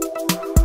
Bye.